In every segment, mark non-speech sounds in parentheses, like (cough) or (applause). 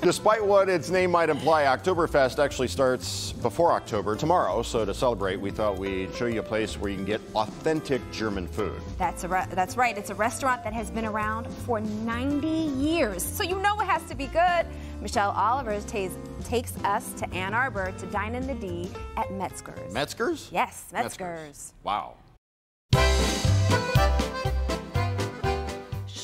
Despite what its name might imply, Oktoberfest actually starts before October tomorrow. So to celebrate, we thought we'd show you a place where you can get authentic German food. That's, a that's right. It's a restaurant that has been around for 90 years. So you know it has to be good. Michelle Oliver takes, takes us to Ann Arbor to dine in the D at Metzger's. Metzger's? Yes, Metzger's. Wow.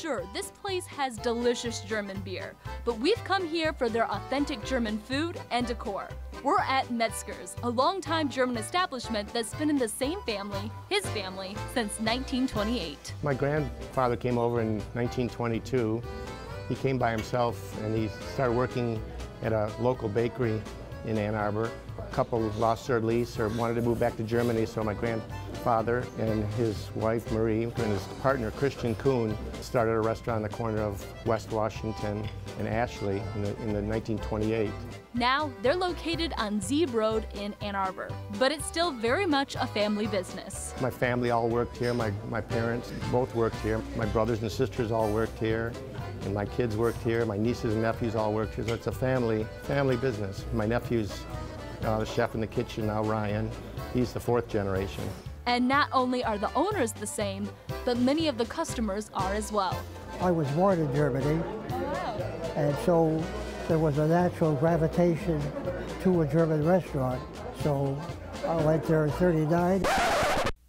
Sure, this place has delicious German beer, but we've come here for their authentic German food and decor. We're at Metzger's, a longtime German establishment that's been in the same family, his family, since 1928. My grandfather came over in 1922. He came by himself and he started working at a local bakery in Ann Arbor. A couple lost their lease or wanted to move back to Germany, so my grandfather and his wife Marie and his partner Christian Kuhn started a restaurant on the corner of West Washington and Ashley in, the, in the 1928. Now, they're located on Zeeb Road in Ann Arbor, but it's still very much a family business. My family all worked here. My, my parents both worked here. My brothers and sisters all worked here. And my kids worked here. My nieces and nephews all worked here. So it's a family, family business. My nephew's uh, the chef in the kitchen now, Ryan. He's the fourth generation. And not only are the owners the same, but many of the customers are as well. I was born in Germany, oh, and so there was a natural gravitation to a German restaurant. So I went there in 39.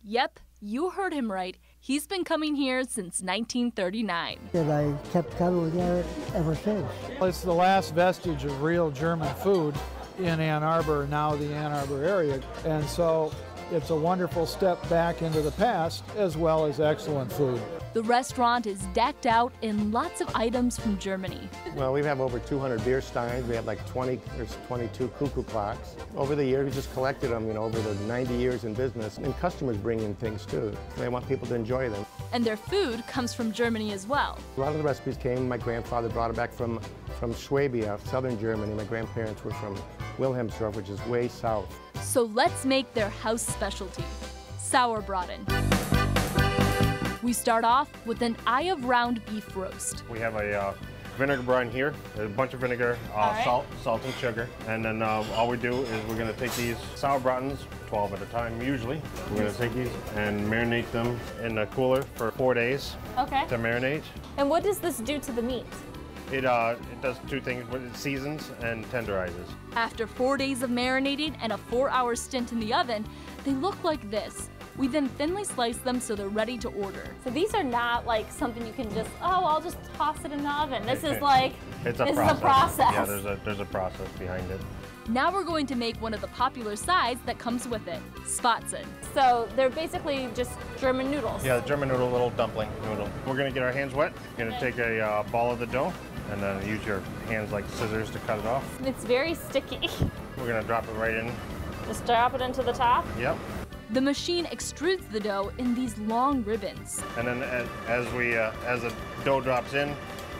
Yep, you heard him right. He's been coming here since 1939. And I kept coming there ever since. It's the last vestige of real German food in Ann Arbor, now the Ann Arbor area. And so it's a wonderful step back into the past as well as excellent food. The restaurant is decked out in lots of items from Germany. Well, we have over 200 beer steins. We have like 20, there's 22 cuckoo clocks. Over the years, we just collected them, you know, over the 90 years in business. And customers bring in things too. They want people to enjoy them. And their food comes from Germany as well. A lot of the recipes came, my grandfather brought it back from, from Swabia, southern Germany. My grandparents were from Wilhelmsdorf, which is way south. So let's make their house specialty, sauerbraten. We start off with an eye of round beef roast. We have a uh, vinegar brine here, a bunch of vinegar, uh, right. salt, salt and sugar. And then uh, all we do is we're gonna take these sauerbratens, 12 at a time usually. We're gonna take these and marinate them in the cooler for four days Okay. to marinate. And what does this do to the meat? It, uh, it does two things, it seasons and tenderizes. After four days of marinating and a four hour stint in the oven, they look like this. We then thinly slice them so they're ready to order. So these are not like something you can just, oh, I'll just toss it in the oven. This is like, It's a this process. is a process. Yeah, there's a, there's a process behind it. Now we're going to make one of the popular sides that comes with it, Spatzen. So they're basically just German noodles. Yeah, the German noodle, little dumpling noodle. We're gonna get our hands wet. We're gonna take a uh, ball of the dough and then use your hands like scissors to cut it off. It's very sticky. We're gonna drop it right in. Just drop it into the top. Yep. The machine extrudes the dough in these long ribbons. And then as, as we, uh, as the dough drops in,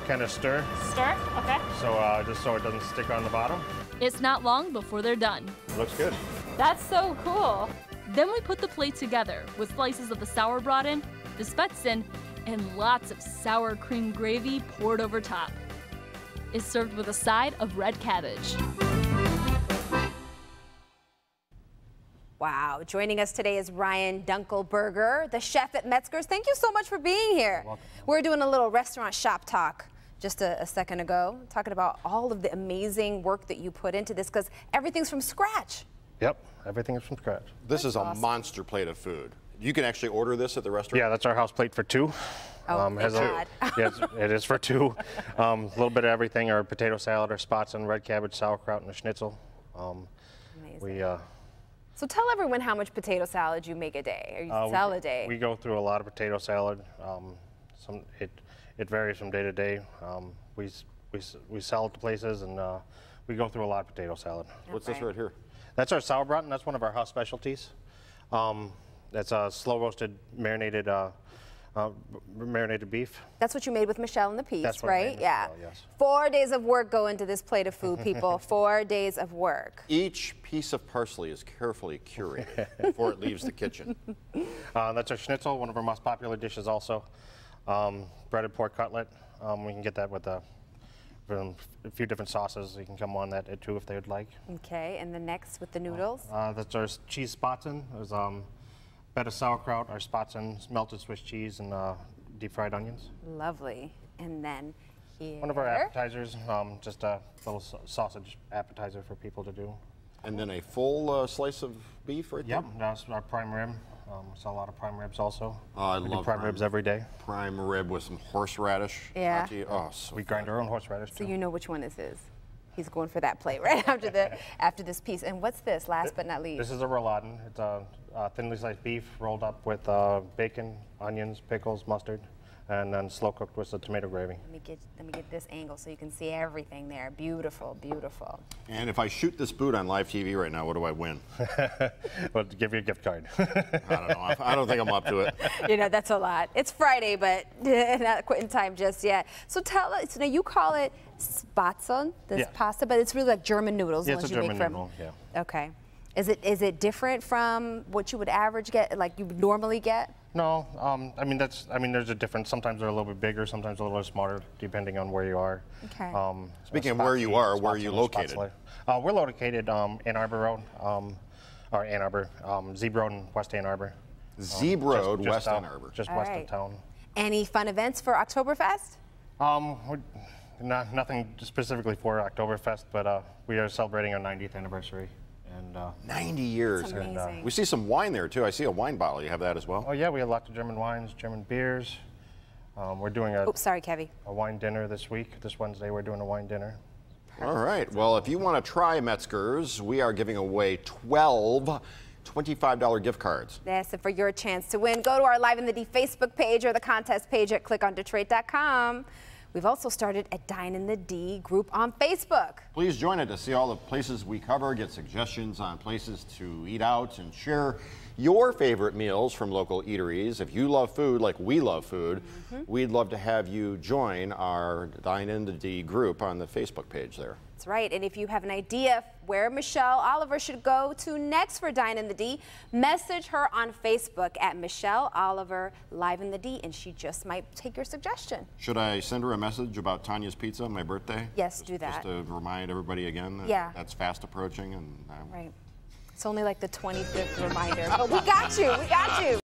kind of stir, Stir. Okay. so uh, just so it doesn't stick on the bottom. It's not long before they're done. Looks good. That's so cool. Then we put the plate together with slices of the sauerbraten, the spätzle, and lots of sour cream gravy poured over top. It's served with a side of red cabbage. Wow. Joining us today is Ryan Dunkelberger, the chef at Metzger's. Thank you so much for being here. We're doing a little restaurant shop talk just a, a second ago, talking about all of the amazing work that you put into this because everything's from scratch. Yep, everything is from scratch. This is a monster plate of food. You can actually order this at the restaurant? Yeah, that's our house plate for two. Oh, thank has a- (laughs) yes, it is for two. Um, a little bit of everything, our potato salad, our spots and red cabbage, sauerkraut, and a schnitzel. Um, Amazing. we, uh, So tell everyone how much potato salad you make a day or you Uh, we- sell a day. We go through a lot of potato salad. Um, some it it varies from day to day. Um, we we we sell it to places, and uh, we go through a lot of potato salad. What's this right here? That's our sauerbraten. That's one of our house specialties. Um, that's a slow roasted marinated uh, uh, marinated beef. That's what you made with Michelle in the piece, That's what I made right? with Yeah. Michelle, yes. Four days of work go into this plate of food, people. (laughs) Four days of work. Each piece of parsley is carefully curated before it leaves the kitchen. (laughs) Uh, that's our schnitzel, one of our most popular dishes also. Um, breaded pork cutlet. Um, we can get that with a Um, a few different sauces. You can come on that too if they would like. Okay, and the next with the noodles. Uh, that's our cheese spatzen. There's um, bed of sauerkraut, our spatzen, melted Swiss cheese, and uh, deep fried onions. Lovely. And then here. One of our appetizers, um, just a little sausage appetizer for people to do. And then a full uh, slice of beef right Yep, that's our prime rib. Um, we sell a lot of prime ribs also. Oh, I we love do prime, prime. ribs every day. Prime rib with some horseradish. Yeah. Oh, so We grind our own horseradish So you know which one this is. He's going for that plate (laughs) right after the after this piece. And what's this? Last but not least. This is a rouladen. It's a uh, thinly sliced beef rolled up with uh, bacon, onions, pickles, mustard, and then slow cooked with the tomato gravy. Let me get let me get this angle so you can see everything there. Beautiful, beautiful. And if I shoot this boot on live TV right now, what do I win? (laughs) But to give you a gift card. (laughs) I don't know. I- I don't think I'm up to it. (laughs) you know that's a lot. It's Friday, but not quitting time just yet. So tell us. Now you call it spatzen, this Yeah. pasta, but it's really like German noodles. the Yeah, it's a you German make from. noodle, yeah. Okay. Is it is it different from what you would average get, like you would normally get? No, um, I mean that's. I mean there's a difference. Sometimes they're a little bit bigger, sometimes a little bit smaller, depending on where you are. Okay. Um, Speaking of where you are, where are you located? Uh, we're located um, Ann Arbor Road, um, or Ann Arbor, um, Zeeb Road in West Ann Arbor. Zeeb Just- Road, just West out- Ann Arbor. Just All west right. of town. Any fun events for Oktoberfest? Um, not, nothing specifically for Oktoberfest, but uh, we are celebrating our 90th anniversary. And uh, 90 years. That's amazing. We see some wine there too. I see a wine bottle. You have that as well? oh yeah, we have lots of German wines, German beers. Um, we're doing a, Oops, sorry, Kevy. a wine dinner this week. This Wednesday, we're doing a wine dinner. All right. Well, if you want to try Metzger's, we are giving away 12 $25 gift cards. Yes, and for your chance to win, go to our Live in the D Facebook page or the contest page at clickondetroit.com. We've also started a Dine in the D group on Facebook. Please join it to see all the places we cover, get suggestions on places to eat out, and share your favorite meals from local eateries. If you love food like we love food, mm-hmm. we'd love to have you join our Dine in the D group on the Facebook page there. That's right. And if you have an idea where Michelle Oliver should go to next for Dine in the D, message her on Facebook at Michelle Oliver Live in the D, and she just might take your suggestion. Should I send her a message about Tanya's Pizza, my birthday? Yes, Just- do that. Just to remind everybody again that Yeah. that's fast approaching and uh, Right. It's only like the 25th reminder, but we got you. We got you.